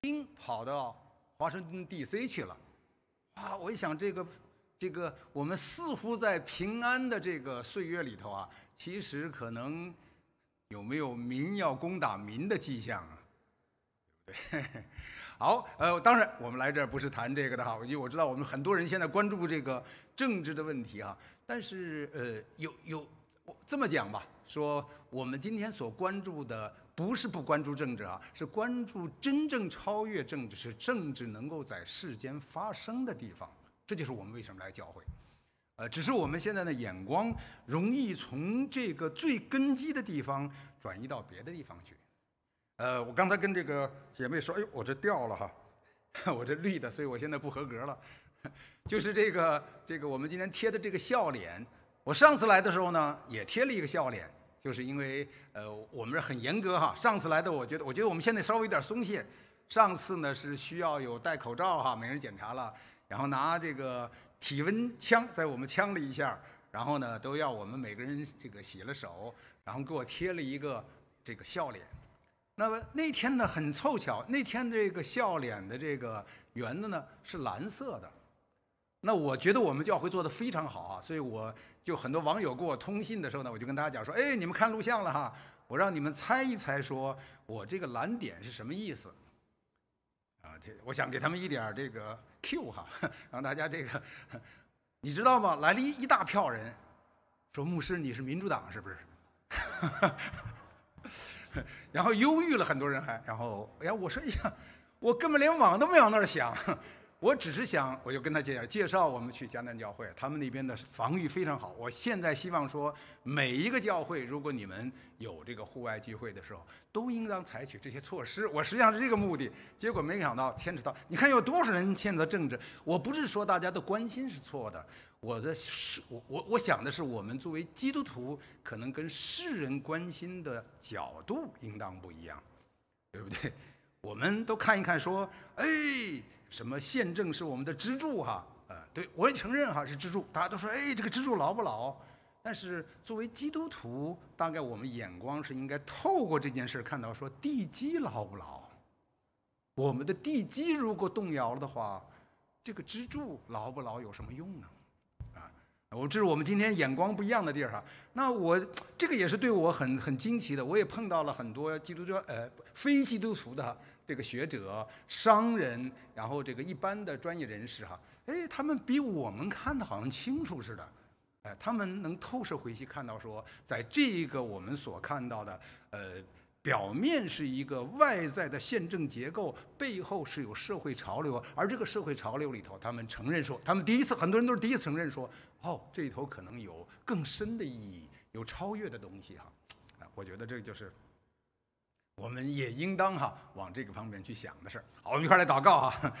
兵跑到华盛顿 D.C. 去了，啊，我一想这个，这个我们似乎在平安的这个岁月里头啊，其实可能有没有民要攻打民的迹象啊？对不对？好，呃，当然我们来这儿不是谈这个的哈，因为我知道我们很多人现在关注这个政治的问题哈，但是呃，有有这么讲吧，说我们今天所关注的。不是不关注政治啊，是关注真正超越政治，是政治能够在世间发生的地方。这就是我们为什么来教会。呃，只是我们现在的眼光容易从这个最根基的地方转移到别的地方去。呃，我刚才跟这个姐妹说，哎呦，我这掉了哈，我这绿的，所以我现在不合格了。就是这个这个我们今天贴的这个笑脸，我上次来的时候呢，也贴了一个笑脸。就是因为呃，我们这很严格哈。上次来的，我觉得，我觉得我们现在稍微有点松懈。上次呢是需要有戴口罩哈，每人检查了，然后拿这个体温枪在我们枪了一下，然后呢都要我们每个人这个洗了手，然后给我贴了一个这个笑脸。那么那天呢很凑巧，那天这个笑脸的这个圆的呢是蓝色的。那我觉得我们教会做的非常好啊，所以我。就很多网友跟我通信的时候呢，我就跟大家讲说：“哎，你们看录像了哈，我让你们猜一猜，说我这个蓝点是什么意思？啊，这我想给他们一点这个 Q 哈，让大家这个，你知道吗？来了一一大票人，说牧师你是民主党是不是？然后忧郁了很多人还，然后哎呀，我说呀，我根本连网都没往那儿想。”我只是想，我就跟他介绍介绍我们去迦南教会，他们那边的防御非常好。我现在希望说，每一个教会，如果你们有这个户外聚会的时候，都应当采取这些措施。我实际上是这个目的，结果没想到牵扯到，你看有多少人牵扯到政治。我不是说大家的关心是错的，我的是，我我我想的是，我们作为基督徒，可能跟世人关心的角度应当不一样，对不对？我们都看一看，说，哎。什么宪政是我们的支柱哈？呃，对我也承认哈是支柱，大家都说哎这个支柱牢不牢？但是作为基督徒，大概我们眼光是应该透过这件事看到说地基牢不牢？我们的地基如果动摇了的话，这个支柱牢不牢有什么用呢？啊，我这是我们今天眼光不一样的地儿哈。那我这个也是对我很很惊奇的，我也碰到了很多基督教呃非基督徒的。这个学者、商人，然后这个一般的专业人士，哈，哎，他们比我们看的好像清楚似的，哎，他们能透视回去看到说，在这个我们所看到的，呃，表面是一个外在的宪政结构，背后是有社会潮流，而这个社会潮流里头，他们承认说，他们第一次，很多人都是第一次承认说，哦，这里头可能有更深的意义，有超越的东西，哈，啊，我觉得这就是。我们也应当哈往这个方面去想的事儿。好，我们一块来祷告哈。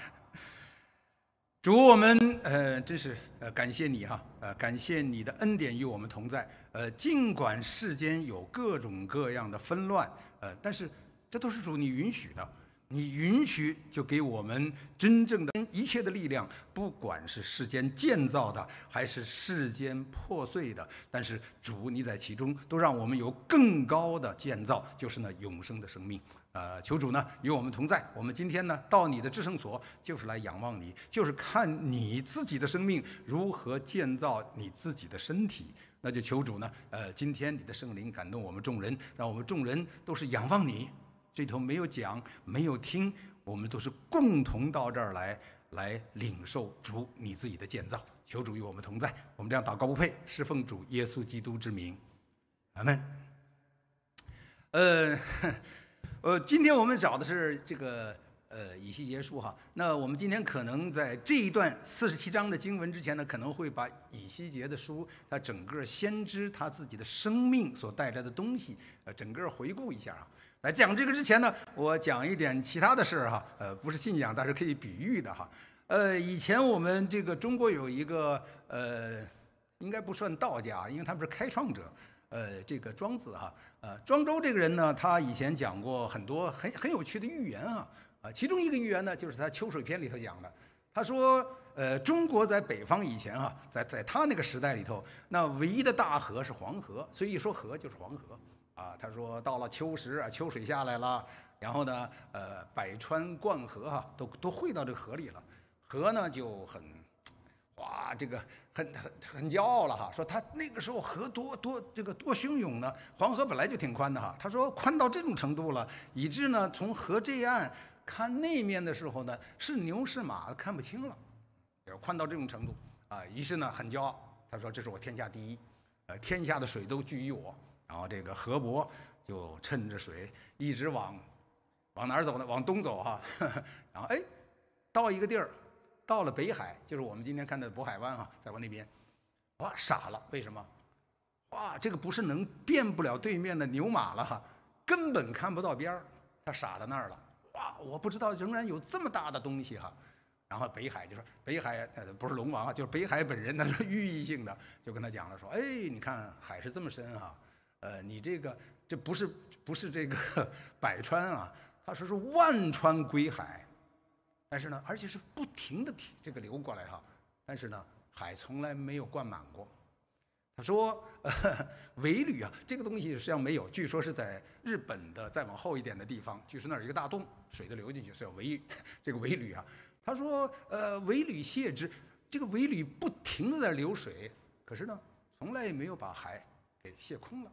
主，我们呃真是呃感谢你哈，呃感谢你的恩典与我们同在。呃，尽管世间有各种各样的纷乱，呃，但是这都是主你允许的。你允许就给我们真正的一切的力量，不管是世间建造的，还是世间破碎的，但是主你在其中都让我们有更高的建造，就是那永生的生命。呃，求主呢与我们同在。我们今天呢到你的至圣所，就是来仰望你，就是看你自己的生命如何建造你自己的身体。那就求主呢，呃，今天你的圣灵感动我们众人，让我们众人都是仰望你。这头没有讲，没有听，我们都是共同到这儿来，来领受主你自己的建造。求主与我们同在，我们这样祷告不配，是奉主耶稣基督之名，阿门。呃，呃，今天我们找的是这个呃以西结书哈。那我们今天可能在这一段四十七章的经文之前呢，可能会把以西结的书，它整个先知他自己的生命所带来的东西，呃，整个回顾一下啊。在讲这个之前呢，我讲一点其他的事儿哈，呃，不是信仰，但是可以比喻的哈。呃，以前我们这个中国有一个呃，应该不算道家，因为他们是开创者，呃，这个庄子哈，呃，庄周这个人呢，他以前讲过很多很很有趣的寓言啊，啊，其中一个寓言呢，就是他《秋水篇》里头讲的，他说，呃，中国在北方以前哈，在在他那个时代里头，那唯一的大河是黄河，所以一说河就是黄河。啊，他说到了秋时啊，秋水下来了，然后呢，呃，百川贯河哈，都都汇到这个河里了，河呢就很，哇，这个很很很骄傲了哈，说他那个时候河多多这个多汹涌呢，黄河本来就挺宽的哈，他说宽到这种程度了，以致呢从河这岸看那面的时候呢，是牛是马看不清了，宽到这种程度啊，于是呢很骄傲，他说这是我天下第一，呃，天下的水都聚于我。然后这个河伯就趁着水一直往往哪儿走呢？往东走哈。然后哎，到一个地儿，到了北海，就是我们今天看的渤海湾哈，在我那边，哇，傻了，为什么？哇，这个不是能变不了对面的牛马了哈，根本看不到边儿，他傻在那儿了。哇，我不知道仍然有这么大的东西哈。然后北海就说北海呃不是龙王啊，就是北海本人，他是寓意性的，就跟他讲了说，哎，你看海是这么深哈。呃，你这个这不是不是这个 百川啊，他说是万川归海，但是呢，而且是不停的这个流过来哈，但是呢，海从来没有灌满过。他说，尾吕啊，这个东西实际上没有，据说是在日本的再往后一点的地方，据说那儿有一个大洞，水都流进去，是要尾这个尾吕啊。他说，呃，尾吕泄之，这个尾吕不停的在流水，可是呢，从来也没有把海给泄空了。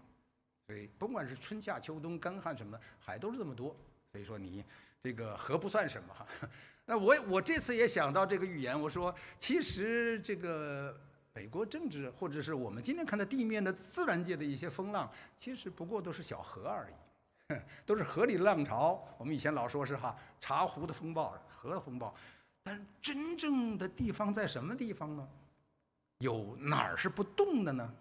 所以，甭管是春夏秋冬、干旱什么的，海都是这么多。所以说，你这个河不算什么。那我我这次也想到这个预言，我说，其实这个北国政治，或者是我们今天看到地面的自然界的一些风浪，其实不过都是小河而已，都是河里的浪潮。我们以前老说是哈茶壶的风暴、河的风暴，但真正的地方在什么地方呢？有哪儿是不动的呢？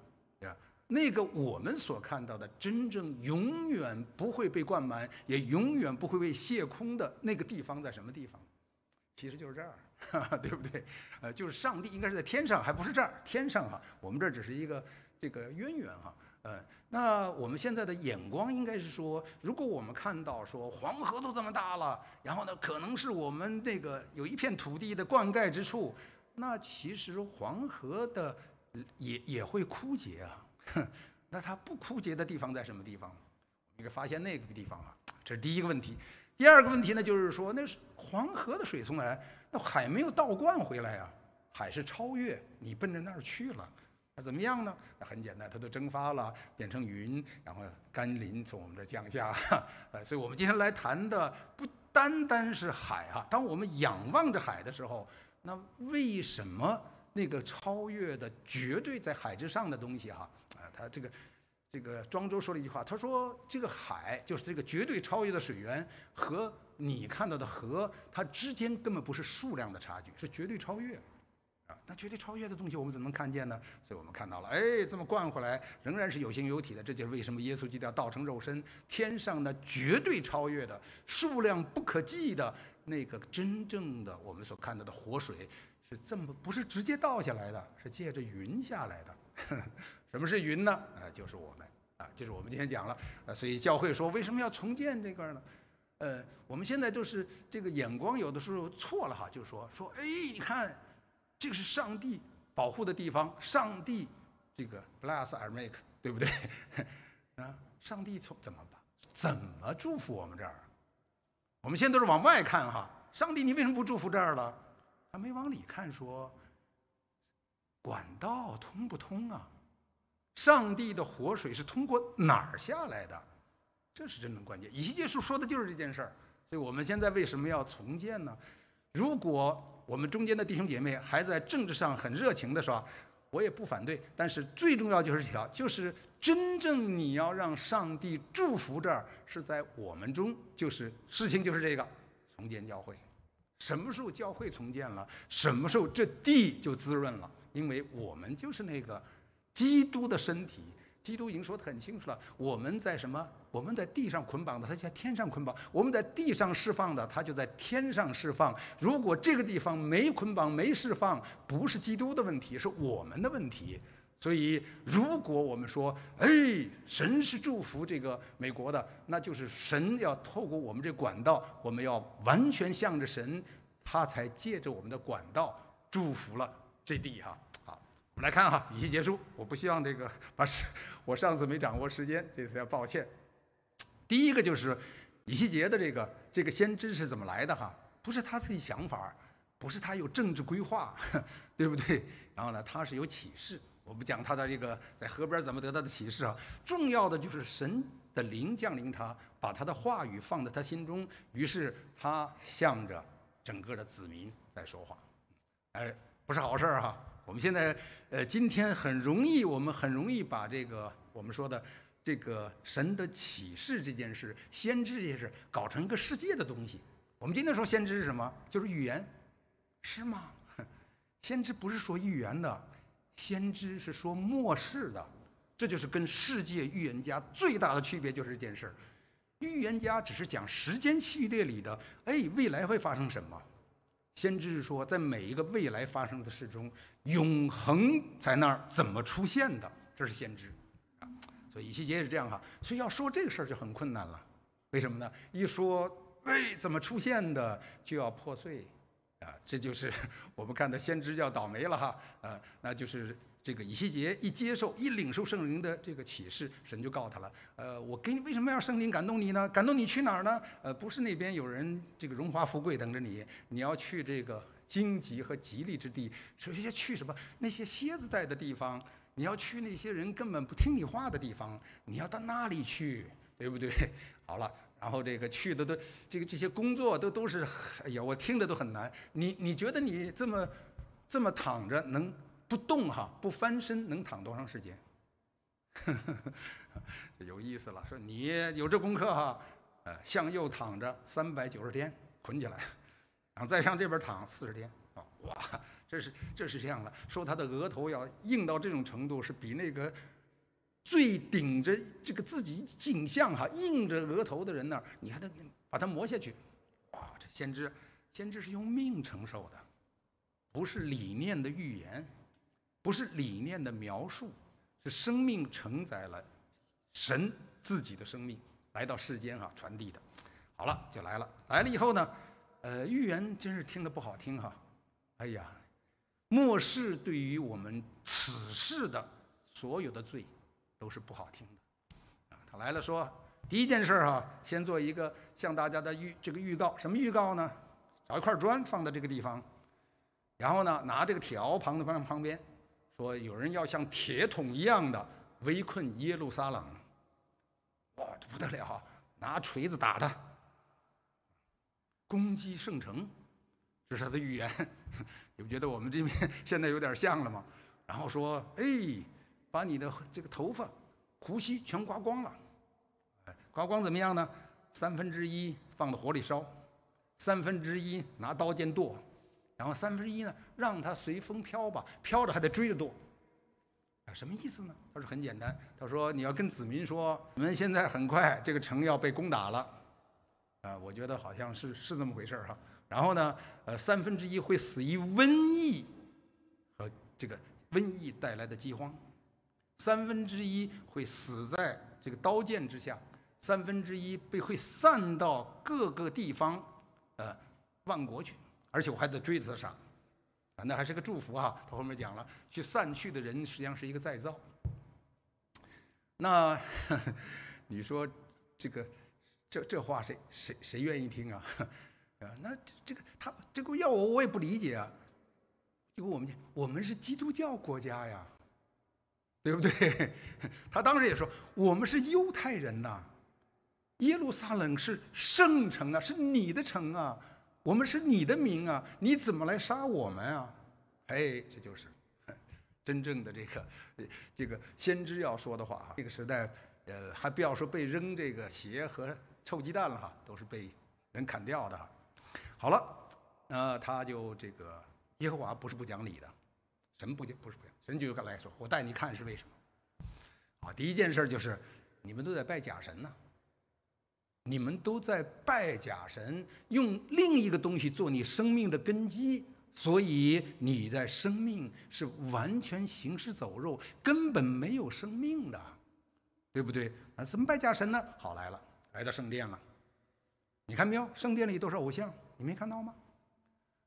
那个我们所看到的真正永远不会被灌满，也永远不会被泄空的那个地方在什么地方？其实就是这儿，对不对？呃，就是上帝应该是在天上，还不是这儿，天上哈。我们这儿只是一个这个渊源哈。呃，那我们现在的眼光应该是说，如果我们看到说黄河都这么大了，然后呢，可能是我们这个有一片土地的灌溉之处，那其实黄河的也也会枯竭啊。哼，那它不枯竭的地方在什么地方？你可发现那个地方啊，这是第一个问题。第二个问题呢，就是说那是黄河的水从哪来，那海没有倒灌回来呀，海是超越，你奔着那儿去了，那怎么样呢？那很简单，它都蒸发了，变成云，然后甘霖从我们这儿降下。呃，所以我们今天来谈的不单单是海啊。当我们仰望着海的时候，那为什么那个超越的绝对在海之上的东西哈？啊他这个，这个庄周说了一句话，他说：“这个海就是这个绝对超越的水源，和你看到的河，它之间根本不是数量的差距，是绝对超越，啊，那绝对超越的东西我们怎么能看见呢？所以我们看到了，哎，这么灌回来，仍然是有形有体的，这就是为什么耶稣基督要道成肉身，天上的绝对超越的数量不可计的那个真正的我们所看到的活水，是这么不是直接倒下来的，是借着云下来的。”什么是云呢？呃，就是我们啊，就是我们今天讲了，呃，所以教会说为什么要重建这个呢？呃，我们现在就是这个眼光有的时候错了哈，就说说，哎，你看，这个是上帝保护的地方，上帝这个 bless or make，对不对？啊，上帝从怎么办？怎么祝福我们这儿？我们现在都是往外看哈，上帝你为什么不祝福这儿了？还没往里看，说管道通不通啊？上帝的活水是通过哪儿下来的？这是真正关键。以西结书说的就是这件事儿。所以我们现在为什么要重建呢？如果我们中间的弟兄姐妹还在政治上很热情的时候，我也不反对。但是最重要就是这条，就是真正你要让上帝祝福这儿，是在我们中，就是事情就是这个重建教会。什么时候教会重建了？什么时候这地就滋润了？因为我们就是那个。基督的身体，基督已经说得很清楚了。我们在什么？我们在地上捆绑的，他就在天上捆绑；我们在地上释放的，他就在天上释放。如果这个地方没捆绑、没释放，不是基督的问题，是我们的问题。所以，如果我们说，哎，神是祝福这个美国的，那就是神要透过我们这管道，我们要完全向着神，他才借着我们的管道祝福了这地哈。好，我们来。看哈，语气结束。我不希望这个把时，我上次没掌握时间，这次要抱歉。第一个就是以西结的这个这个先知是怎么来的哈？不是他自己想法，不是他有政治规划，对不对？然后呢，他是有启示。我不讲他的这个在河边怎么得到的启示啊，重要的就是神的灵降临他，把他的话语放在他心中，于是他向着整个的子民在说话，哎，不是好事儿哈。我们现在呃，今天很容易，我们很容易把这个我们说的这个神的启示这件事、先知这件事搞成一个世界的东西。我们今天说先知是什么？就是预言，是吗？先知不是说预言的。先知是说末世的，这就是跟世界预言家最大的区别，就是这件事儿。预言家只是讲时间序列里的，哎，未来会发生什么；先知是说，在每一个未来发生的事中，永恒在那儿怎么出现的，这是先知。啊，所以以西结是这样哈。所以要说这个事儿就很困难了，为什么呢？一说，哎，怎么出现的，就要破碎。啊，这就是 我们看到先知要倒霉了哈，呃，那就是这个以西结一接受一领受圣灵的这个启示，神就告他了，呃，我给你为什么要圣灵感动你呢？感动你去哪儿呢？呃，不是那边有人这个荣华富贵等着你，你要去这个荆棘和吉利之地，首先去什么？那些蝎子在的地方，你要去那些人根本不听你话的地方，你要到那里去，对不对？好了。然后这个去的都，这个这些工作都都是，哎呀，我听着都很难。你你觉得你这么这么躺着能不动哈，不翻身能躺多长时间？有意思了，说你有这功课哈，呃，向右躺着三百九十天，捆起来，然后再向这边躺四十天，啊，哇，这是这是这样的，说他的额头要硬到这种程度，是比那个。最顶着这个自己景象哈，硬着额头的人那儿，你还得把它磨下去，哇！这先知，先知是用命承受的，不是理念的预言，不是理念的描述，是生命承载了神自己的生命来到世间哈传递的。好了，就来了，来了以后呢，呃，预言真是听得不好听哈，哎呀，末世对于我们此世的所有的罪。都是不好听的，啊，他来了说，第一件事儿哈，先做一个向大家的预这个预告，什么预告呢？找一块砖放在这个地方，然后呢，拿这个铁鏊旁的放旁边，说有人要像铁桶一样的围困耶路撒冷，哇，这不得了啊，拿锤子打他，攻击圣城，这是他的预言，你不觉得我们这边现在有点像了吗？然后说，哎。把你的这个头发、胡须全刮光了，哎，刮光怎么样呢？三分之一放到火里烧，三分之一拿刀剑剁，然后三分之一呢让它随风飘吧，飘着还得追着剁。啊，什么意思呢？他说很简单，他说你要跟子民说，你们现在很快这个城要被攻打了，啊，我觉得好像是是这么回事儿哈。然后呢，呃，三分之一会死于瘟疫和这个瘟疫带来的饥荒。三分之一会死在这个刀剑之下，三分之一被会散到各个地方，呃，万国去，而且我还得追着他杀，啊，那还是个祝福哈。他后面讲了，去散去的人实际上是一个再造。那 你说这个这这话谁谁谁愿意听啊？啊，那这个他这个要我我也不理解啊。就我们，我们是基督教国家呀。对不对？他当时也说：“我们是犹太人呐，耶路撒冷是圣城啊，是你的城啊，我们是你的民啊，你怎么来杀我们啊？”哎，这就是 真正的这个这个先知要说的话啊。这个时代，呃，还不要说被扔这个鞋和臭鸡蛋了哈，都是被人砍掉的。好了，那他就这个耶和华不是不讲理的。神不讲，不是不讲，神就来说：“我带你看是为什么？”啊，第一件事就是，你们都在拜假神呢。你们都在拜假神，用另一个东西做你生命的根基，所以你的生命是完全行尸走肉，根本没有生命的，对不对？啊，怎么拜假神呢？好来了，来到圣殿了。你看没有？圣殿里都是偶像，你没看到吗？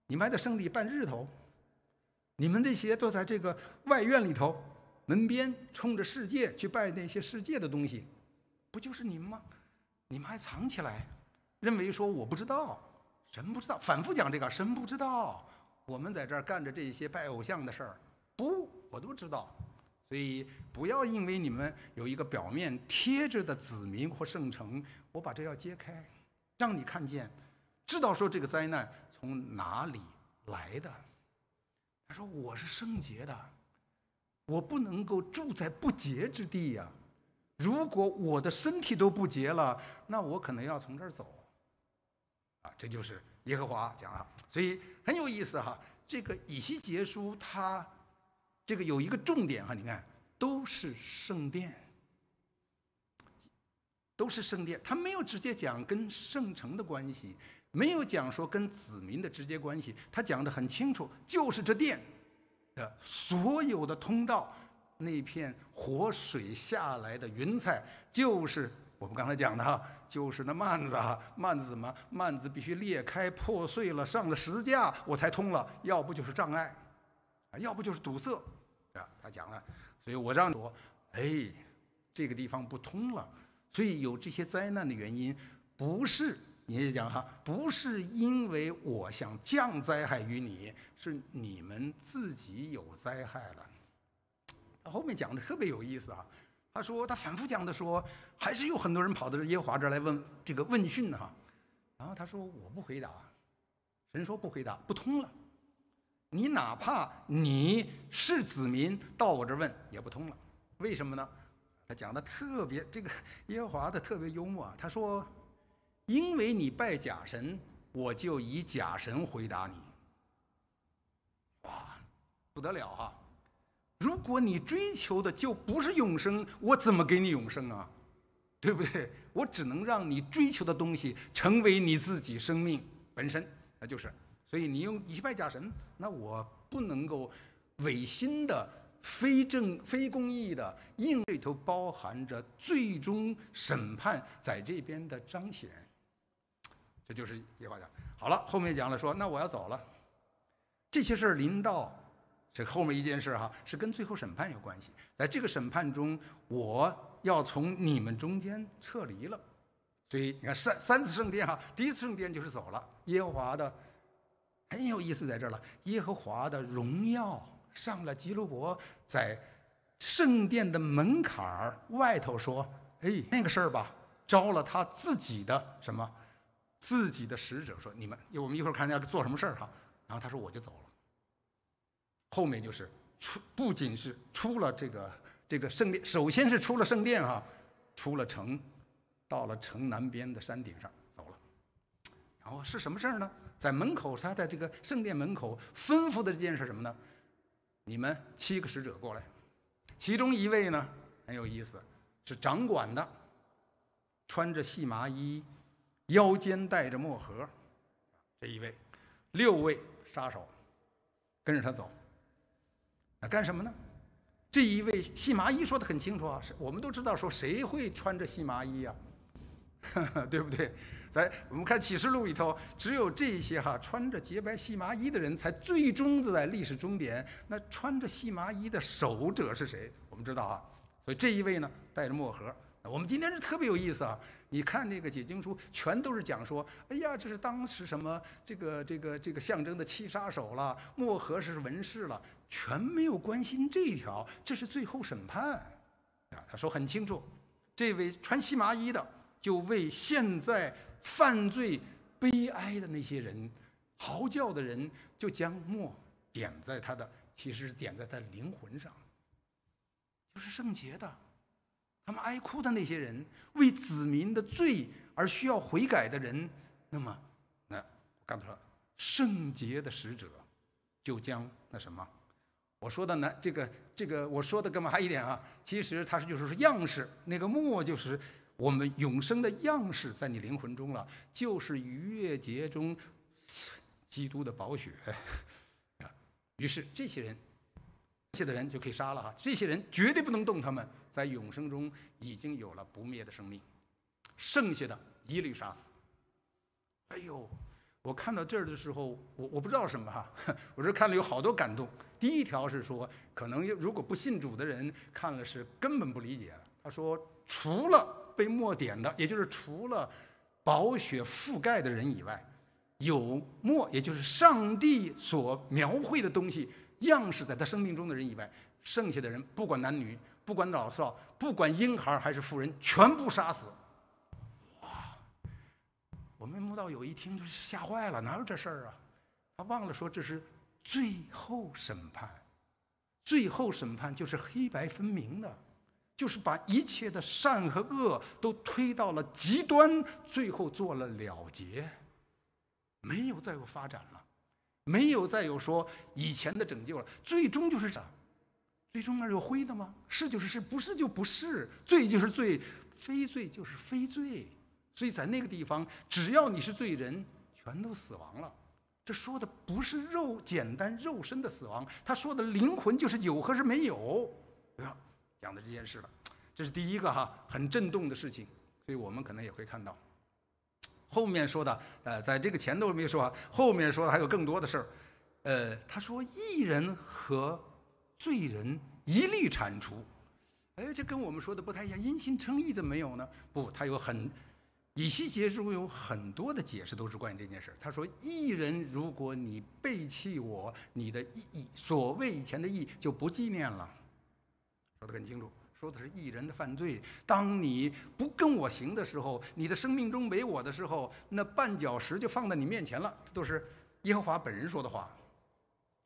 你们还在圣地拜日头。你们这些都在这个外院里头，门边冲着世界去拜那些世界的东西，不就是你们吗？你们还藏起来，认为说我不知道，神不知道，反复讲这个神不知道，我们在这儿干着这些拜偶像的事儿，不，我都知道。所以不要因为你们有一个表面贴着的子民或圣城，我把这要揭开，让你看见，知道说这个灾难从哪里来的。他说我是圣洁的，我不能够住在不洁之地呀。如果我的身体都不洁了，那我可能要从这儿走。啊，这就是耶和华讲了，所以很有意思哈。这个以西结书它。这个有一个重点哈，你看，都是圣殿，都是圣殿，他没有直接讲跟圣城的关系，没有讲说跟子民的直接关系，他讲的很清楚，就是这殿的所有的通道，那片活水下来的云彩，就是我们刚才讲的哈，就是那幔子哈，幔子怎么？幔子必须裂开破碎了，上了十字架我才通了，要不就是障碍，啊，要不就是堵塞。啊他讲了，所以我让说，哎，这个地方不通了，所以有这些灾难的原因，不是你也讲哈，不是因为我想降灾害于你，是你们自己有灾害了。他后面讲的特别有意思啊，他说他反复讲的说，还是有很多人跑到耶和华这来问这个问讯哈，然后他说我不回答，神说不回答，不通了。你哪怕你是子民，到我这儿问也不通了，为什么呢？他讲的特别，这个耶和华的特别幽默啊。他说：“因为你拜假神，我就以假神回答你。”哇，不得了哈！如果你追求的就不是永生，我怎么给你永生啊？对不对？我只能让你追求的东西成为你自己生命本身，那就是。所以你用你去拜假神，那我不能够违心的、非正非公义的，因里头包含着最终审判在这边的彰显。这就是耶和华讲。好了，后面讲了说，那我要走了。这些事儿临到，这后面一件事哈，是跟最后审判有关系。在这个审判中，我要从你们中间撤离了。所以你看三三次圣殿哈，第一次圣殿就是走了，耶和华的。很有意思，在这儿了。耶和华的荣耀上了基路伯，在圣殿的门槛儿外头说：“哎，那个事儿吧，招了他自己的什么，自己的使者说，你们，我们一会儿看要做什么事儿哈。然后他说我就走了。后面就是出，不仅是出了这个这个圣殿，首先是出了圣殿哈，出了城，到了城南边的山顶上走了。然后是什么事儿呢？”在门口，他在这个圣殿门口吩咐的这件事什么呢？你们七个使者过来，其中一位呢很有意思，是掌管的，穿着细麻衣，腰间带着墨盒，这一位，六位杀手跟着他走，那干什么呢？这一位细麻衣说的很清楚啊，我们都知道说谁会穿着细麻衣呀，对不对？在我们看启示录里头，只有这些哈穿着洁白细麻衣的人才最终在历史终点。那穿着细麻衣的守者是谁？我们知道啊。所以这一位呢，带着墨盒。我们今天是特别有意思啊！你看那个解经书，全都是讲说，哎呀，这是当时什么这个这个这个象征的七杀手了，墨盒是文士了，全没有关心这一条。这是最后审判啊！他说很清楚，这位穿细麻衣的就为现在。犯罪、悲哀的那些人，嚎叫的人，就将墨点在他的，其实是点在他灵魂上，就是圣洁的。他们哀哭的那些人，为子民的罪而需要悔改的人，那么，那刚才说圣洁的使者，就将那什么，我说的呢，这个这个我说的干嘛一点啊？其实他是就是样式，那个墨就是。我们永生的样式在你灵魂中了，就是逾越节中基督的宝血。于是这些人，这些的人就可以杀了哈。这些人绝对不能动，他们在永生中已经有了不灭的生命，剩下的一律杀死。哎呦，我看到这儿的时候，我我不知道什么哈，我是看了有好多感动。第一条是说，可能如果不信主的人看了是根本不理解的。他说，除了被墨点的，也就是除了宝血覆盖的人以外，有墨，也就是上帝所描绘的东西样式在他生命中的人以外，剩下的人不管男女，不管老少，不管婴孩还是妇人，全部杀死。哇我们慕道友一听就是吓坏了，哪有这事儿啊？他忘了说这是最后审判，最后审判就是黑白分明的，就是把一切的善和恶都推到了极端，最后做了了结，没有再有发展了，没有再有说以前的拯救了，最终就是啥？最终那有灰的吗？是就是是，不是就不是，罪就是罪，非罪就是非罪。所以在那个地方，只要你是罪人，全都死亡了。这说的不是肉简单肉身的死亡，他说的灵魂就是有和是没有，对吧？讲的这件事了，这是第一个哈，很震动的事情。所以我们可能也会看到，后面说的，呃，在这个前头没说，后面说的还有更多的事儿。呃，他说义人和罪人一律铲除。哎，这跟我们说的不太一样，因信称义怎么没有呢？不，他有很。以西结书有很多的解释，都是关于这件事。他说：“艺人，如果你背弃我，你的义，所谓以前的义就不纪念了。”说得很清楚，说的是艺人的犯罪。当你不跟我行的时候，你的生命中没我的时候，那绊脚石就放在你面前了。这都是耶和华本人说的话。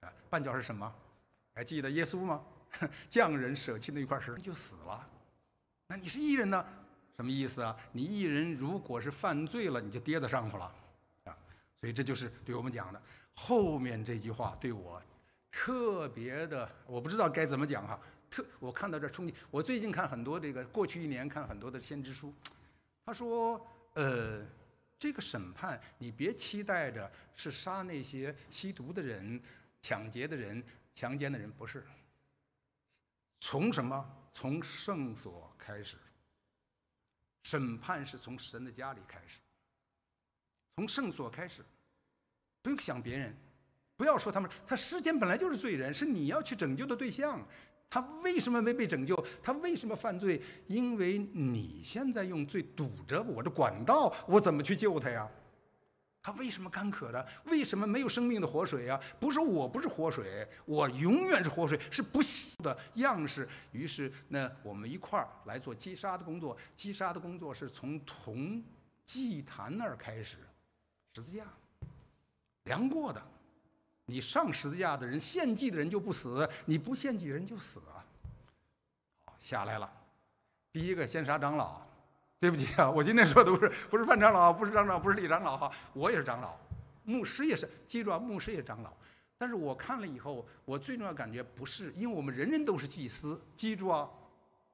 啊，绊脚是什么？还记得耶稣吗？匠人舍弃那一块石就死了。那你是艺人呢？什么意思啊？你一人如果是犯罪了，你就跌在上头了，啊！所以这就是对我们讲的后面这句话对我特别的，我不知道该怎么讲哈。特我看到这冲击，我最近看很多这个过去一年看很多的先知书，他说，呃，这个审判你别期待着是杀那些吸毒的人、抢劫的人、强奸的人，不是。从什么？从圣所开始。审判是从神的家里开始，从圣所开始，不用想别人，不要说他们，他世间本来就是罪人，是你要去拯救的对象。他为什么没被拯救？他为什么犯罪？因为你现在用罪堵着我的管道，我怎么去救他呀？他为什么干渴的？为什么没有生命的活水呀？不是我不是活水，我永远是活水，是不朽的样式。于是，那我们一块儿来做击杀的工作。击杀的工作是从铜祭坛那儿开始，十字架量过的。你上十字架的人，献祭的人就不死；你不献祭的人就死了。好，下来了，第一个先杀长老。对不起啊，我今天说的不是不是范长老，不是长老，不是李长老哈，我也是长老，牧师也是，记住啊，牧师也是长老。但是我看了以后，我最重要感觉不是，因为我们人人都是祭司，记住啊，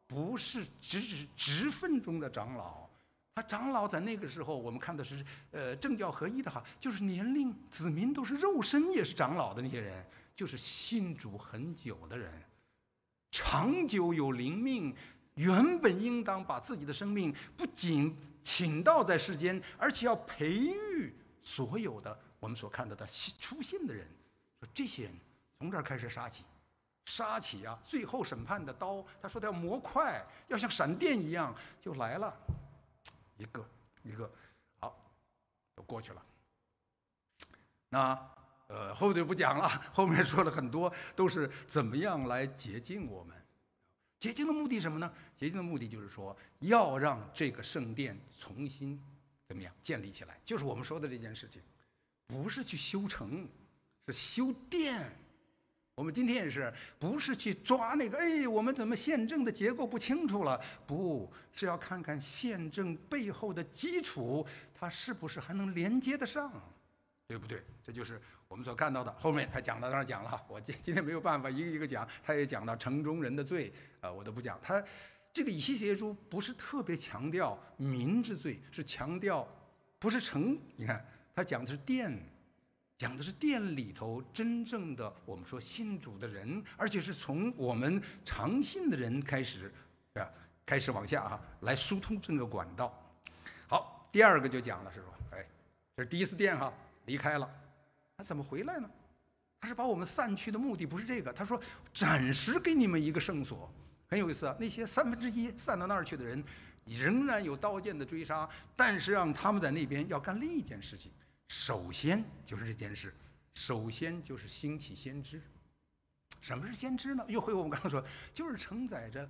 不是职职职分中的长老。他长老在那个时候，我们看的是呃政教合一的哈，就是年龄子民都是肉身也是长老的那些人，就是信主很久的人，长久有灵命。原本应当把自己的生命不仅请到在世间，而且要培育所有的我们所看到的出现的人。说这些人从这儿开始杀起，杀起啊！最后审判的刀，他说他要磨快，要像闪电一样就来了，一个一个，好，都过去了。那呃后头就不讲了，后面说了很多，都是怎么样来洁净我们。洁净的目的什么呢？洁净的目的就是说，要让这个圣殿重新怎么样建立起来，就是我们说的这件事情，不是去修城，是修殿。我们今天也是，不是去抓那个，哎，我们怎么宪政的结构不清楚了？不是要看看宪政背后的基础，它是不是还能连接得上，对不对？这就是。我们所看到的后面，他讲到那儿讲了，我今今天没有办法一个一个讲，他也讲到城中人的罪，呃，我都不讲。他这个以西结书不是特别强调民之罪，是强调不是城。你看他讲的是殿，讲的是店里头真正的我们说信主的人，而且是从我们常信的人开始，啊，开始往下哈，来疏通这个管道。好，第二个就讲了是说，哎，这是第一次殿哈。离开了，他怎么回来呢？他是把我们散去的目的不是这个，他说暂时给你们一个圣所，很有意思啊。那些三分之一散到那儿去的人，仍然有刀剑的追杀，但是让他们在那边要干另一件事情。首先就是这件事，首先就是兴起先知。什么是先知呢？又回我们刚刚说，就是承载着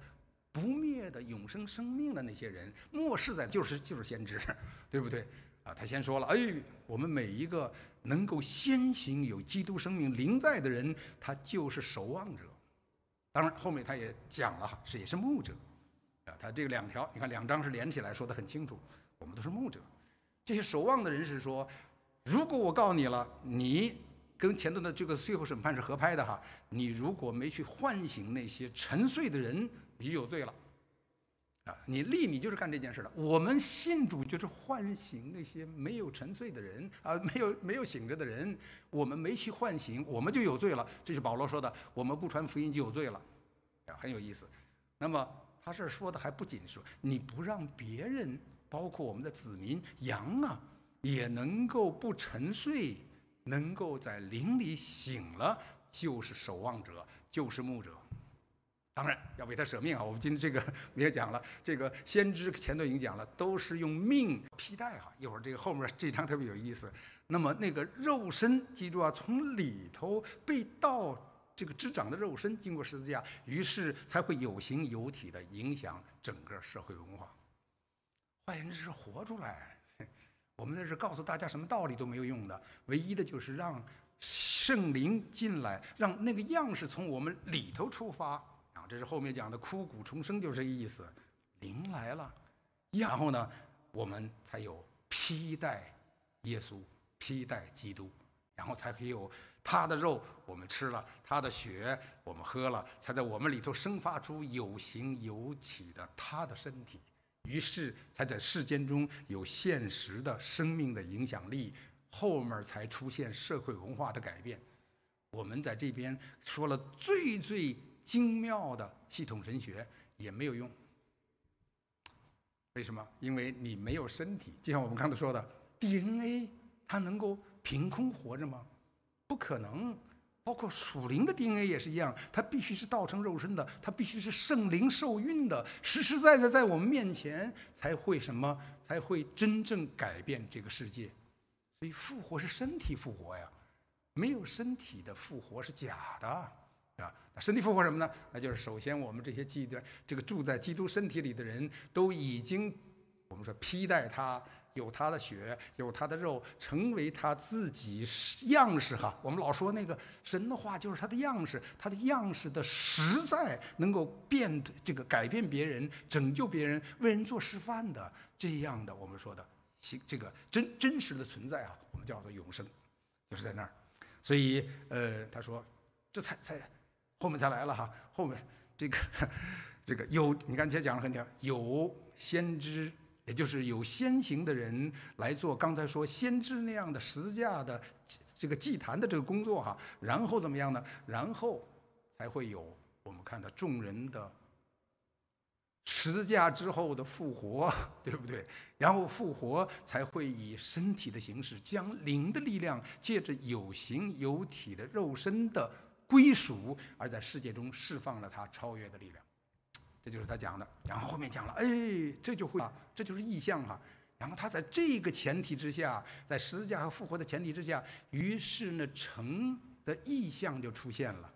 不灭的永生生命的那些人，末世在就是就是先知，对不对？啊，他先说了，哎，我们每一个能够先行有基督生命灵在的人，他就是守望者。当然，后面他也讲了，是也是牧者，啊，他这个两条，你看两章是连起来说的很清楚，我们都是牧者。这些守望的人是说，如果我告诉你了，你跟前头的这个最后审判是合拍的哈，你如果没去唤醒那些沉睡的人，你就有罪了。啊，你立你就是干这件事的。我们信主就是唤醒那些没有沉睡的人啊，没有没有醒着的人，我们没去唤醒，我们就有罪了。这是保罗说的，我们不传福音就有罪了，啊，很有意思。那么他这说的还不仅说你不让别人，包括我们的子民羊啊，也能够不沉睡，能够在灵里醒了，就是守望者，就是牧者。当然要为他舍命啊！我们今天这个也讲了，这个先知前头已经讲了，都是用命替代哈。一会儿这个后面这章特别有意思。那么那个肉身，记住啊，从里头被盗这个支长的肉身，经过十字架，于是才会有形有体的影响整个社会文化。换言之，是活出来。我们那是告诉大家什么道理都没有用的，唯一的就是让圣灵进来，让那个样式从我们里头出发。啊这是后面讲的枯骨重生，就是这个意思。灵来了，然后呢，我们才有披戴耶稣、披戴基督，然后才可以有他的肉我们吃了，他的血我们喝了，才在我们里头生发出有形有体的他的身体。于是才在世间中有现实的生命的影响力，后面才出现社会文化的改变。我们在这边说了最最。精妙的系统神学也没有用，为什么？因为你没有身体。就像我们刚才说的，DNA 它能够凭空活着吗？不可能。包括属灵的 DNA 也是一样，它必须是道成肉身的，它必须是圣灵受孕的，实实在在在我们面前才会什么？才会真正改变这个世界。所以复活是身体复活呀，没有身体的复活是假的。啊，那身体复活什么呢？那就是首先我们这些基督这个住在基督身体里的人都已经，我们说披戴他，有他的血，有他的肉，成为他自己样式哈。我们老说那个神的话就是他的样式，他的样式的实在能够变这个改变别人，拯救别人，为人做示范的这样的我们说的，这个真真实的存在啊，我们叫做永生，就是在那儿。所以呃，他说这才才。后面才来了哈，后面这个这个有，你刚才讲了很多，有先知，也就是有先行的人来做刚才说先知那样的十字架的这个祭坛的这个工作哈，然后怎么样呢？然后才会有我们看到众人的十字架之后的复活，对不对？然后复活才会以身体的形式，将灵的力量借着有形有体的肉身的。归属，而在世界中释放了他超越的力量，这就是他讲的。然后后面讲了，哎，这就会啊，这就是意象哈。然后他在这个前提之下，在十字架和复活的前提之下，于是呢城的意象就出现了，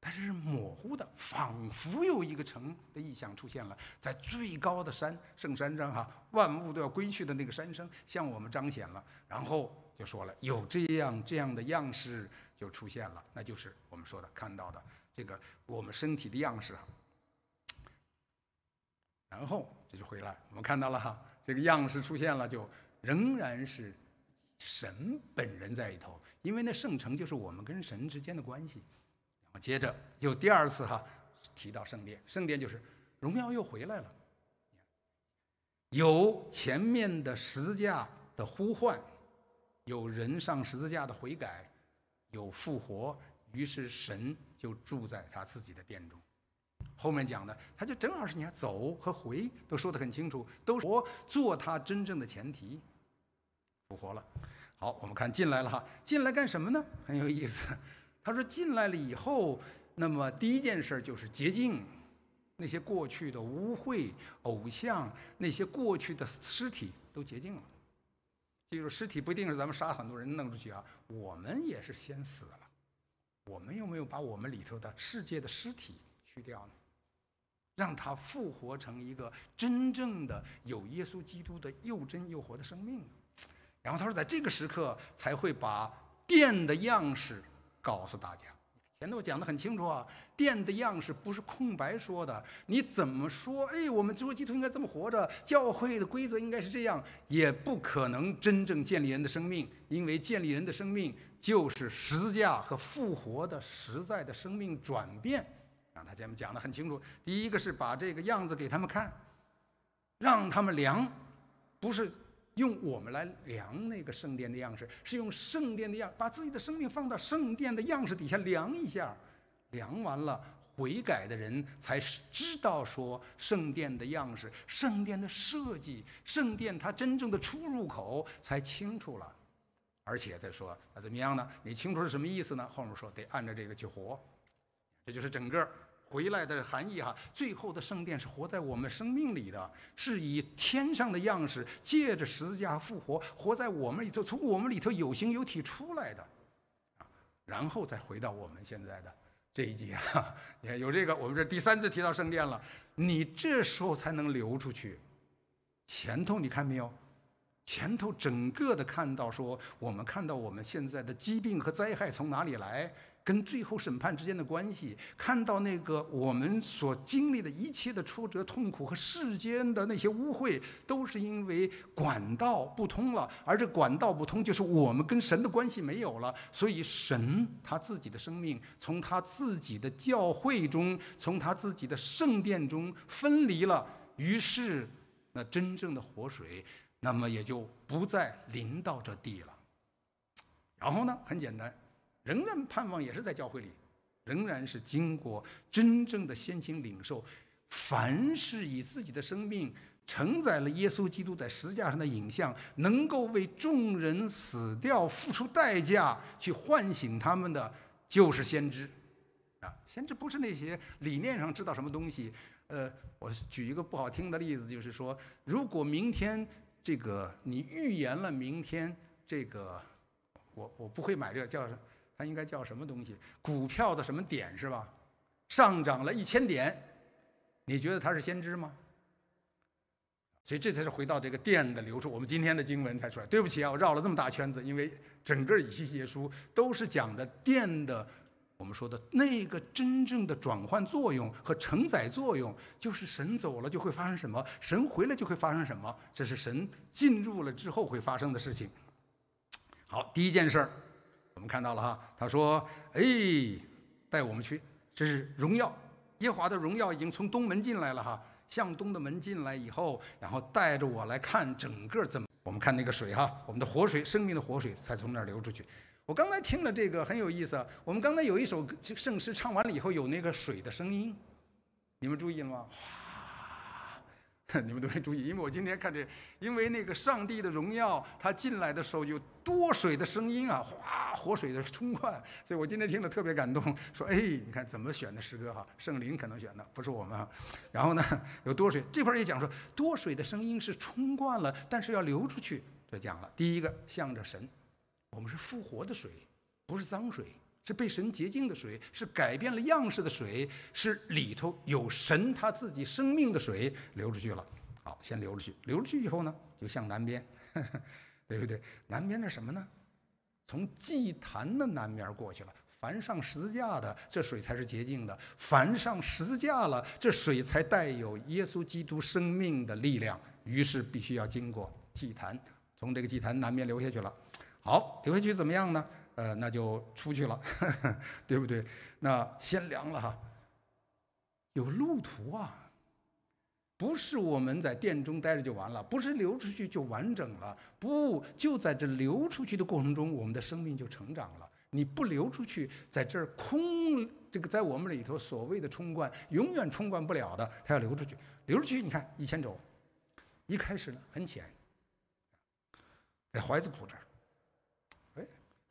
但是模糊的，仿佛有一个城的意象出现了，在最高的山圣山上哈，万物都要归去的那个山上向我们彰显了。然后就说了，有这样这样的样式。就出现了，那就是我们说的看到的这个我们身体的样式。然后这就回来，我们看到了哈，这个样式出现了，就仍然是神本人在里头，因为那圣城就是我们跟神之间的关系。然后接着又第二次哈提到圣殿，圣殿就是荣耀又回来了，有前面的十字架的呼唤，有人上十字架的悔改。有复活，于是神就住在他自己的殿中。后面讲的，他就正好是你看走和回都说得很清楚，都活做他真正的前提，复活了。好，我们看进来了哈，进来干什么呢？很有意思。他说进来了以后，那么第一件事就是洁净那些过去的污秽、偶像，那些过去的尸体都洁净了。记住，尸体不一定是咱们杀很多人弄出去啊，我们也是先死了。我们有没有把我们里头的世界的尸体去掉呢？让它复活成一个真正的有耶稣基督的又真又活的生命。然后他说，在这个时刻才会把殿的样式告诉大家。前头讲的很清楚啊，殿的样式不是空白说的。你怎么说？哎，我们基督基督应该这么活着，教会的规则应该是这样，也不可能真正建立人的生命，因为建立人的生命就是十字架和复活的实在的生命转变。让他前面讲的很清楚，第一个是把这个样子给他们看，让他们量，不是。用我们来量那个圣殿的样式，是用圣殿的样，把自己的生命放到圣殿的样式底下量一下，量完了，悔改的人才知道说圣殿的样式、圣殿的设计、圣殿它真正的出入口才清楚了。而且再说，那怎么样呢？你清楚是什么意思呢？后面说得按照这个去活，这就是整个。回来的含义哈，最后的圣殿是活在我们生命里的，是以天上的样式，借着十字架复活，活在我们里头，从我们里头有形有体出来的，啊，然后再回到我们现在的这一节哈，你看有这个，我们这第三次提到圣殿了，你这时候才能流出去，前头你看没有？前头整个的看到说，我们看到我们现在的疾病和灾害从哪里来？跟最后审判之间的关系，看到那个我们所经历的一切的挫折、痛苦和世间的那些污秽，都是因为管道不通了，而这管道不通，就是我们跟神的关系没有了。所以神他自己的生命从他自己的教会中，从他自己的圣殿中分离了，于是那真正的活水，那么也就不再临到这地了。然后呢，很简单。仍然盼望也是在教会里，仍然是经过真正的先行领受。凡是以自己的生命承载了耶稣基督在十字架上的影像，能够为众人死掉、付出代价去唤醒他们的，就是先知。啊，先知不是那些理念上知道什么东西。呃，我举一个不好听的例子，就是说，如果明天这个你预言了明天这个，我我不会买这个叫。它应该叫什么东西？股票的什么点是吧？上涨了一千点，你觉得它是先知吗？所以这才是回到这个电的流出。我们今天的经文才出来。对不起啊，我绕了这么大圈子，因为整个以西结书都是讲的电的，我们说的那个真正的转换作用和承载作用，就是神走了就会发生什么，神回来就会发生什么，这是神进入了之后会发生的事情。好，第一件事儿。我们看到了哈，他说：“哎，带我们去，这是荣耀，耶华的荣耀已经从东门进来了哈，向东的门进来以后，然后带着我来看整个怎么，我们看那个水哈，我们的活水，生命的活水才从那儿流出去。我刚才听了这个很有意思，我们刚才有一首圣诗唱完了以后有那个水的声音，你们注意了吗？” 你们都没注意，因为我今天看这，因为那个上帝的荣耀，他进来的时候有多水的声音啊，哗，活水的冲灌，所以我今天听了特别感动，说，哎，你看怎么选的诗歌哈，圣灵可能选的，不是我们哈。然后呢，有多水，这块也讲说，多水的声音是冲灌了，但是要流出去，这讲了。第一个向着神，我们是复活的水，不是脏水。是被神洁净的水，是改变了样式的水，是里头有神他自己生命的水流出去了。好，先流出去，流出去以后呢，就向南边，对不对？南边是什么呢？从祭坛的南面过去了。凡上十字架的，这水才是洁净的；凡上十字架了，这水才带有耶稣基督生命的力量。于是必须要经过祭坛，从这个祭坛南面流下去了。好，流下去怎么样呢？呃，那就出去了，对不对？那先凉了哈，有路途啊，不是我们在殿中待着就完了，不是流出去就完整了，不，就在这流出去的过程中，我们的生命就成长了。你不流出去，在这儿空，这个在我们里头所谓的冲冠，永远冲冠不了的，它要流出去，流出去，你看一千肘，一开始呢很浅，在怀子谷这儿。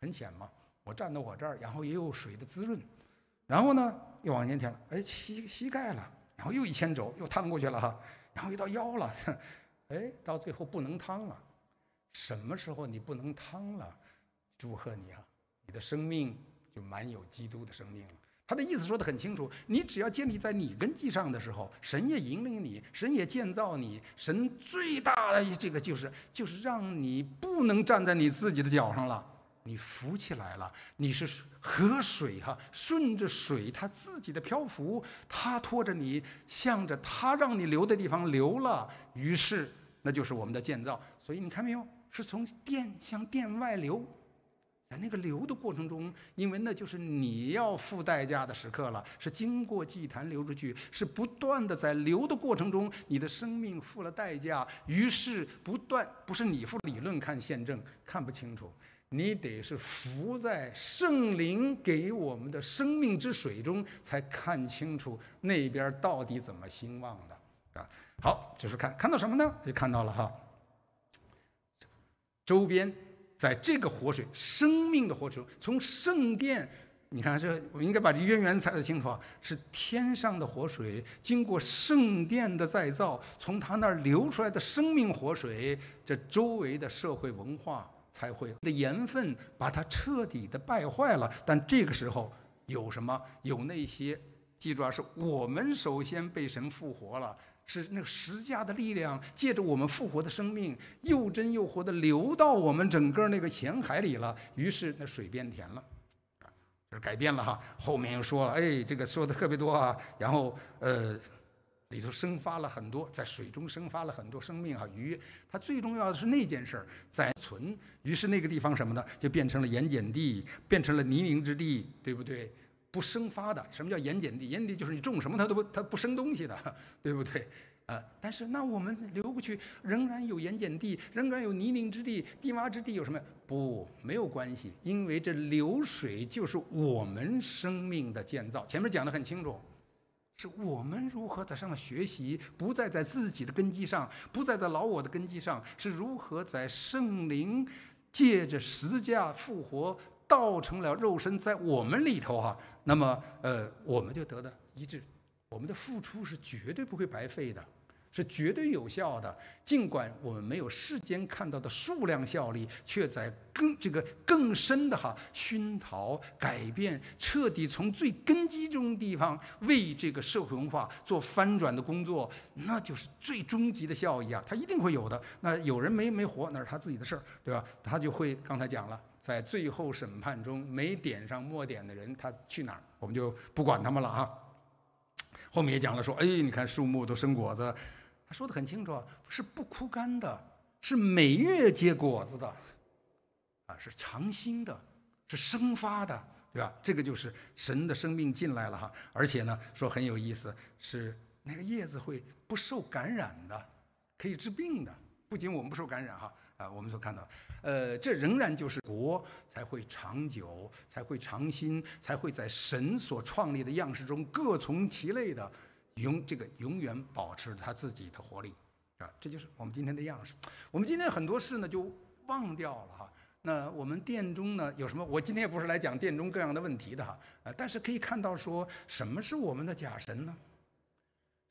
很浅嘛，我站到我这儿，然后也有水的滋润，然后呢又往前填了，哎，膝膝盖了，然后又一牵肘，又趟过去了哈，然后又到腰了，哎，到最后不能趟了。什么时候你不能趟了？祝贺你啊，你的生命就满有基督的生命了。他的意思说得很清楚，你只要建立在你根基上的时候，神也引领你，神也建造你，神最大的这个就是就是让你不能站在你自己的脚上了，你浮起来了，你是河水哈，顺着水它自己的漂浮，它拖着你向着它让你流的地方流了，于是那就是我们的建造。所以你看没有，是从殿向殿外流。在那个流的过程中，因为那就是你要付代价的时刻了，是经过祭坛流出去，是不断的在流的过程中，你的生命付了代价，于是不断不是你付理论看宪政看不清楚，你得是浮在圣灵给我们的生命之水中，才看清楚那边到底怎么兴旺的啊。好，就是看看到什么呢？就看到了哈，周边。在这个活水，生命的活水，从圣殿，你看这，我应该把这渊源猜得清楚啊，是天上的活水，经过圣殿的再造，从它那儿流出来的生命活水，这周围的社会文化才会的盐分把它彻底的败坏了。但这个时候有什么？有那些，记住啊，是我们首先被神复活了。是那个十字架的力量，借着我们复活的生命，又真又活的流到我们整个那个浅海里了。于是那水变甜了，啊，就是改变了哈。后面又说了，哎，这个说的特别多啊。然后呃，里头生发了很多，在水中生发了很多生命啊。鱼，它最重要的是那件事儿在存。于是那个地方什么呢？就变成了盐碱地，变成了泥泞之地，对不对？不生发的，什么叫盐碱地？盐碱地就是你种什么它都不它不生东西的，对不对？呃，但是那我们流过去仍然有盐碱地，仍然有泥泞之地、低洼之地，有什么？不，没有关系，因为这流水就是我们生命的建造。前面讲的很清楚，是我们如何在上面学习，不再在自己的根基上，不再在老我的根基上，是如何在圣灵借着十字架复活。道成了肉身在我们里头哈，那么呃，我们就得的一致，我们的付出是绝对不会白费的。是绝对有效的，尽管我们没有世间看到的数量效力，却在更这个更深的哈熏陶、改变、彻底从最根基中地方为这个社会文化做翻转的工作，那就是最终极的效益啊！它一定会有的。那有人没没活，那是他自己的事儿，对吧？他就会刚才讲了，在最后审判中没点上墨点的人，他去哪儿？我们就不管他们了啊。后面也讲了说，哎，你看树木都生果子。说的很清楚，是不枯干的，是每月结果子的，啊，是长新的，是生发的，对吧？这个就是神的生命进来了哈，而且呢，说很有意思，是那个叶子会不受感染的，可以治病的。不仅我们不受感染哈，啊，我们所看到，呃，这仍然就是国才会长久，才会长新，才会在神所创立的样式中各从其类的。永这个永远保持他自己的活力，啊，这就是我们今天的样式。我们今天很多事呢就忘掉了哈。那我们殿中呢有什么？我今天也不是来讲殿中各样的问题的哈。呃，但是可以看到说什么是我们的假神呢？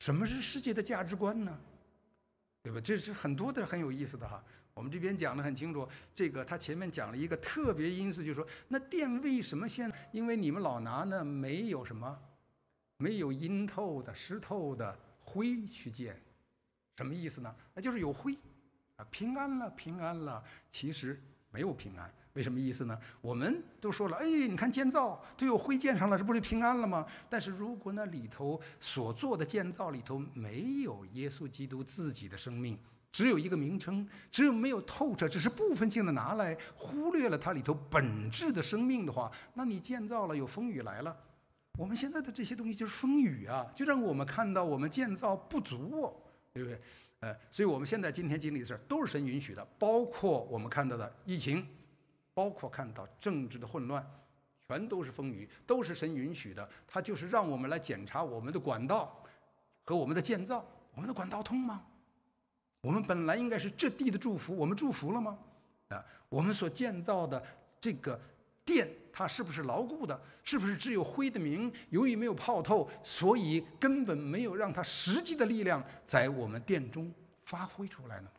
什么是世界的价值观呢？对吧？这是很多的很有意思的哈。我们这边讲的很清楚，这个他前面讲了一个特别因素，就是说那殿为什么现？因为你们老拿呢没有什么。没有阴透的、湿透的灰去见，什么意思呢？那就是有灰，啊，平安了，平安了。其实没有平安，为什么意思呢？我们都说了，哎，你看建造都有灰建上了，这不是平安了吗？但是如果那里头所做的建造里头没有耶稣基督自己的生命，只有一个名称，只有没有透彻，只是部分性的拿来，忽略了它里头本质的生命的话，那你建造了，有风雨来了。我们现在的这些东西就是风雨啊，就让我们看到我们建造不足哦，对不对？呃，所以我们现在今天经历的事儿都是神允许的，包括我们看到的疫情，包括看到政治的混乱，全都是风雨，都是神允许的。他就是让我们来检查我们的管道和我们的建造，我们的管道通吗？我们本来应该是这地的祝福，我们祝福了吗？啊，我们所建造的这个。殿它是不是牢固的？是不是只有灰的明？由于没有泡透，所以根本没有让它实际的力量在我们殿中发挥出来呢？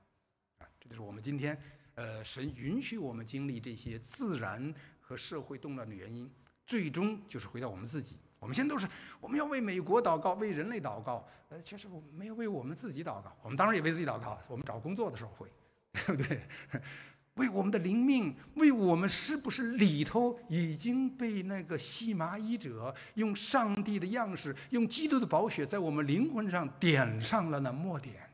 啊，这就是我们今天，呃，神允许我们经历这些自然和社会动乱的原因，最终就是回到我们自己。我们现在都是我们要为美国祷告，为人类祷告，呃，其实我们没有为我们自己祷告。我们当然也为自己祷告，我们找工作的时候会，对不对？为我们的灵命，为我们是不是里头已经被那个细麻衣者用上帝的样式，用基督的宝血在我们灵魂上点上了那墨点，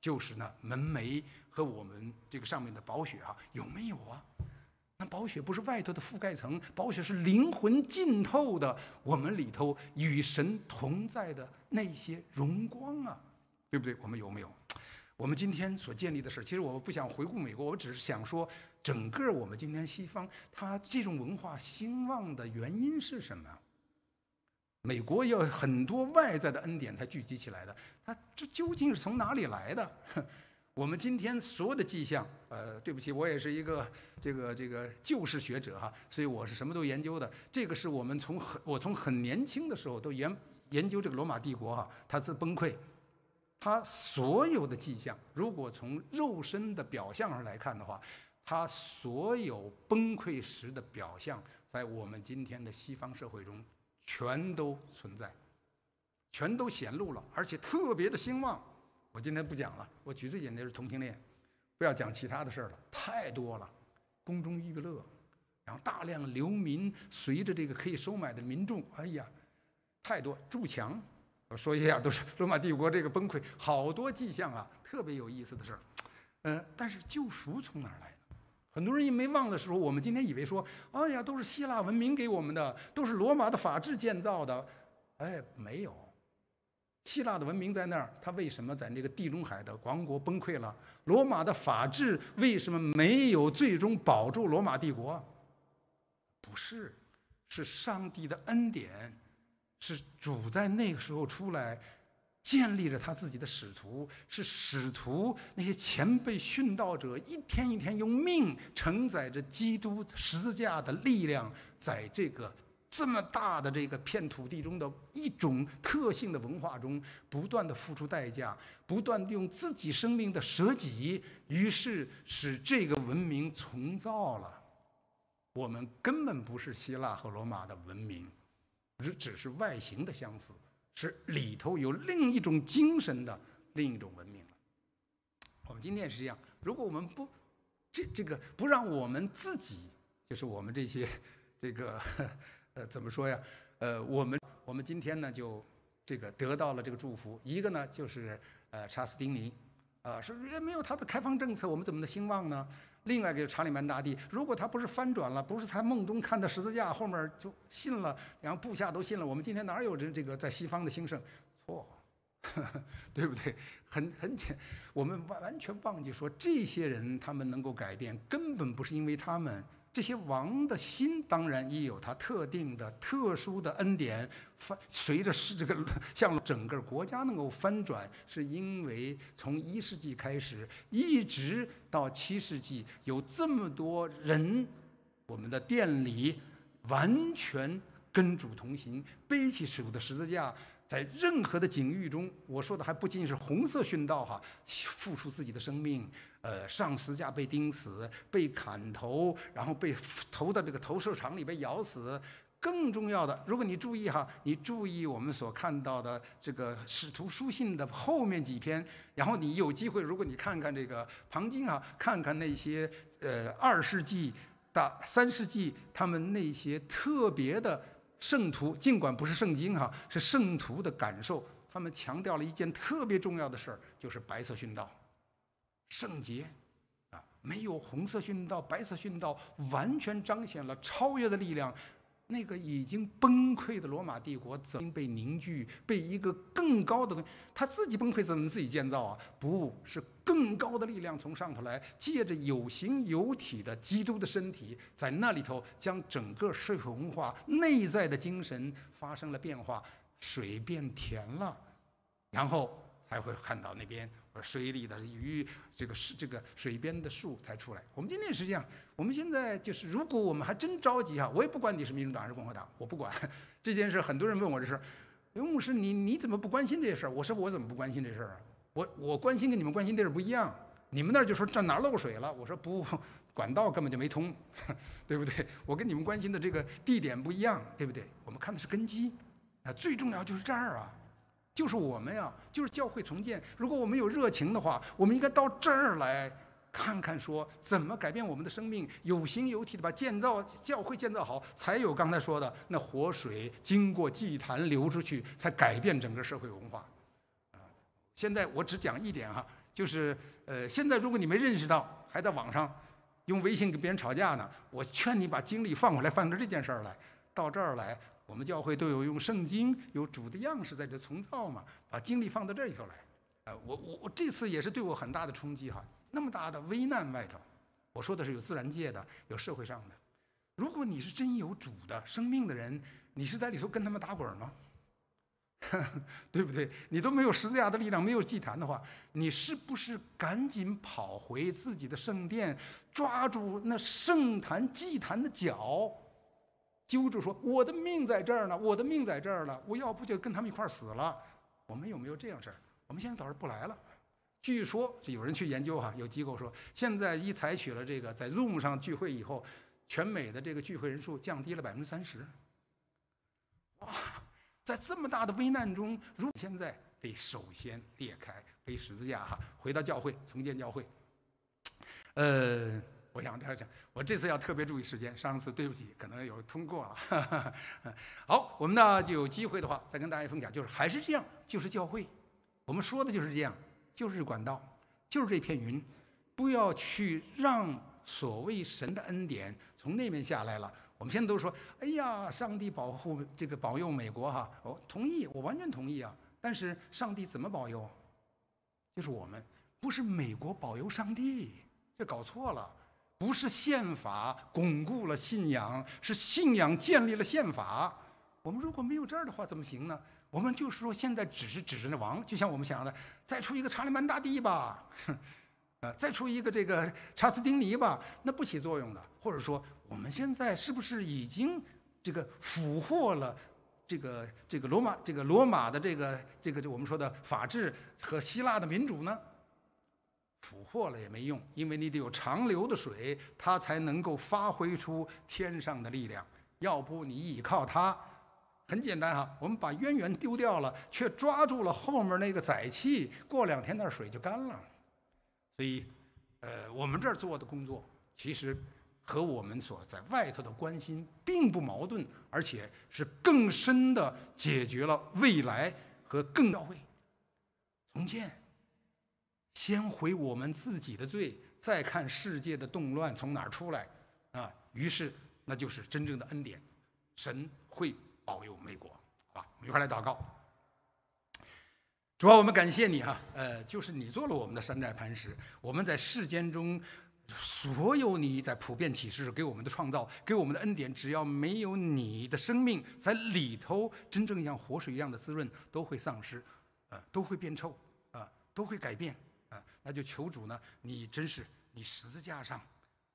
就是那门楣和我们这个上面的宝血啊，有没有啊？那宝血不是外头的覆盖层，宝血是灵魂浸透的，我们里头与神同在的那些荣光啊，对不对？我们有没有？我们今天所建立的事儿，其实我不想回顾美国，我只是想说，整个我们今天西方，它这种文化兴旺的原因是什么？美国有很多外在的恩典才聚集起来的，它这究竟是从哪里来的？我们今天所有的迹象，呃，对不起，我也是一个这个这个旧式学者哈，所以我是什么都研究的。这个是我们从很我从很年轻的时候都研研究这个罗马帝国哈，它是崩溃。他所有的迹象，如果从肉身的表象上来看的话，他所有崩溃时的表象，在我们今天的西方社会中，全都存在，全都显露了，而且特别的兴旺。我今天不讲了，我举最简单的是同性恋，不要讲其他的事儿了，太多了，宫中娱乐，然后大量流民，随着这个可以收买的民众，哎呀，太多筑墙。我说一下，都是罗马帝国这个崩溃，好多迹象啊，特别有意思的事儿。嗯，但是救赎从哪儿来的？很多人因没忘的时候，我们今天以为说，哎呀，都是希腊文明给我们的，都是罗马的法治建造的。哎，没有，希腊的文明在那儿，它为什么在那个地中海的王国崩溃了？罗马的法治为什么没有最终保住罗马帝国？不是，是上帝的恩典。是主在那个时候出来，建立了他自己的使徒，是使徒那些前辈殉道者，一天一天用命承载着基督十字架的力量，在这个这么大的这个片土地中的一种特性的文化中，不断的付出代价，不断的用自己生命的舍己，于是使这个文明重造了。我们根本不是希腊和罗马的文明。只只是外形的相似，是里头有另一种精神的另一种文明了。我们今天也是这样，如果我们不这这个不让我们自己，就是我们这些这个呃怎么说呀？呃，我们我们今天呢就这个得到了这个祝福。一个呢就是呃查斯丁尼，啊，说没有他的开放政策，我们怎么能兴旺呢？另外一个查理曼大帝，如果他不是翻转了，不是他梦中看到十字架，后面就信了，然后部下都信了，我们今天哪有这这个在西方的兴盛？错，对不对？很很简，我们完完全忘记说，这些人他们能够改变，根本不是因为他们。这些王的心当然也有他特定的、特殊的恩典，翻随着是这个像整个国家能够翻转，是因为从一世纪开始一直到七世纪，有这么多人，我们的店里完全跟主同行，背起主的十字架。在任何的境遇中，我说的还不仅仅是红色殉道哈，付出自己的生命，呃，上十字架被钉死，被砍头，然后被投到这个投射场里被咬死。更重要的，如果你注意哈，你注意我们所看到的这个使徒书信的后面几篇，然后你有机会，如果你看看这个庞经啊，看看那些呃二世纪大三世纪他们那些特别的。圣徒尽管不是圣经哈，是圣徒的感受。他们强调了一件特别重要的事儿，就是白色殉道，圣洁，啊，没有红色殉道，白色殉道完全彰显了超越的力量。那个已经崩溃的罗马帝国，怎么被凝聚？被一个更高的东西，他自己崩溃怎么自己建造啊？不是更高的力量从上头来，借着有形有体的基督的身体，在那里头将整个社会文化内在的精神发生了变化，水变甜了，然后才会看到那边水里的鱼，这个是这个水边的树才出来。我们今天也是这样。我们现在就是，如果我们还真着急哈，我也不管你是民主党还是共和党，我不管这件事。很多人问我这事刘，牧师你你怎么不关心这事儿？我说我怎么不关心这事儿啊？我我关心跟你们关心地儿不一样。你们那儿就说这哪漏水了？我说不，管道根本就没通，对不对？我跟你们关心的这个地点不一样，对不对？我们看的是根基，啊，最重要就是这儿啊。就是我们呀，就是教会重建。如果我们有热情的话，我们应该到这儿来看看，说怎么改变我们的生命，有形有体的把建造教会建造好，才有刚才说的那活水经过祭坛流出去，才改变整个社会文化。啊，现在我只讲一点哈，就是呃，现在如果你没认识到，还在网上用微信跟别人吵架呢，我劝你把精力放回来，放到这件事儿来，到这儿来。我们教会都有用圣经、有主的样式在这重造嘛，把精力放到这里头来。呃，我我我这次也是对我很大的冲击哈，那么大的危难外头，我说的是有自然界的，有社会上的。如果你是真有主的生命的人，你是在里头跟他们打滚吗？对不对？你都没有十字架的力量，没有祭坛的话，你是不是赶紧跑回自己的圣殿，抓住那圣坛祭坛的脚？揪住说：“我的命在这儿呢，我的命在这儿了，我要不就跟他们一块儿死了。”我们有没有这样事儿？我们现在倒是不来了。据说就有人去研究哈，有机构说，现在一采取了这个在 Zoom 上聚会以后，全美的这个聚会人数降低了百分之三十。哇，在这么大的危难中，如现在得首先裂开背十字架哈，回到教会重建教会。呃。我想这样讲，我这次要特别注意时间。上次对不起，可能有通过了。好，我们呢就有机会的话，再跟大家分享，就是还是这样，就是教会，我们说的就是这样，就是管道，就是这片云，不要去让所谓神的恩典从那边下来了。我们现在都说，哎呀，上帝保护这个保佑美国哈，我同意，我完全同意啊。但是上帝怎么保佑？就是我们，不是美国保佑上帝，这搞错了。不是宪法巩固了信仰，是信仰建立了宪法。我们如果没有这儿的话，怎么行呢？我们就是说，现在只是指着那王，就像我们想的，再出一个查理曼大帝吧，呃，再出一个这个查斯丁尼吧，那不起作用的。或者说，我们现在是不是已经这个俘获了这个这个罗马这个罗马的这个这个就我们说的法治和希腊的民主呢？俘获了也没用，因为你得有长流的水，它才能够发挥出天上的力量。要不你依靠它，很简单哈，我们把渊源丢掉了，却抓住了后面那个载气，过两天那水就干了。所以，呃，我们这儿做的工作，其实和我们所在外头的关心并不矛盾，而且是更深的解决了未来和更到位重建。先回我们自己的罪，再看世界的动乱从哪儿出来，啊，于是那就是真正的恩典，神会保佑美国，啊？我们一块来祷告。主要我们感谢你哈，呃，就是你做了我们的山寨磐石，我们在世间中所有你在普遍启示给我们的创造，给我们的恩典，只要没有你的生命在里头，真正像活水一样的滋润，都会丧失，啊，都会变臭，啊，都会改变。那就求主呢，你真是你十字架上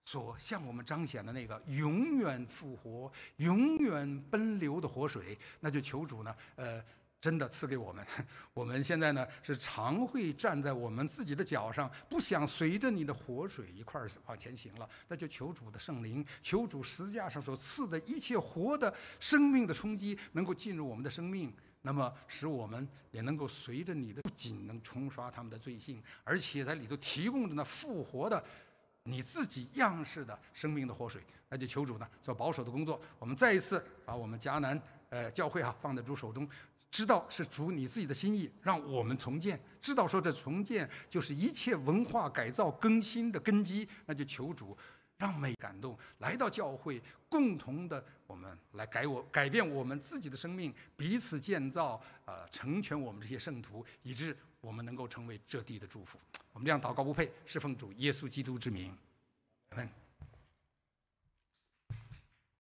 所向我们彰显的那个永远复活、永远奔流的活水，那就求主呢，呃，真的赐给我们。我们现在呢是常会站在我们自己的脚上，不想随着你的活水一块儿往前行了。那就求主的圣灵，求主十字架上所赐的一切活的生命的冲击，能够进入我们的生命。那么，使我们也能够随着你的，不仅能冲刷他们的罪性，而且在里头提供着那复活的、你自己样式的生命的活水。那就求主呢做保守的工作。我们再一次把我们迦南呃教会哈放在主手中，知道是主你自己的心意，让我们重建。知道说这重建就是一切文化改造更新的根基。那就求主。让美感动来到教会，共同的我们来改我改变我们自己的生命，彼此建造，呃，成全我们这些圣徒，以致我们能够成为这地的祝福。我们这样祷告不配，是奉主耶稣基督之名，阿门。